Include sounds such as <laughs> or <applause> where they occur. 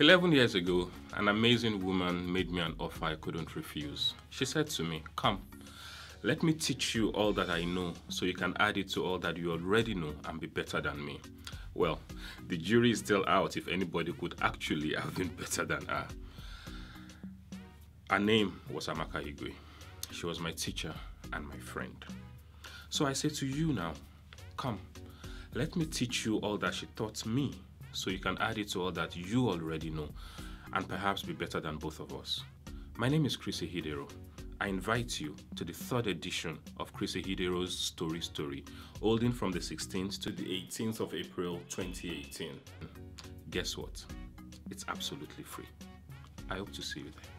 11 years ago, an amazing woman made me an offer I couldn't refuse. She said to me, Come, let me teach you all that I know so you can add it to all that you already know and be better than me. Well, the jury is still out if anybody could actually have been <laughs> better than her. Her name was Amaka Igwe. She was my teacher and my friend. So I say to you now, come, let me teach you all that she taught me so you can add it to all that you already know and perhaps be better than both of us. My name is Chris Ihidero. I invite you to the third edition of Chris Ihidero's Story Story, holding from the 16th to the 18th of April 2018. Hmm. Guess what? It's absolutely free. I hope to see you there.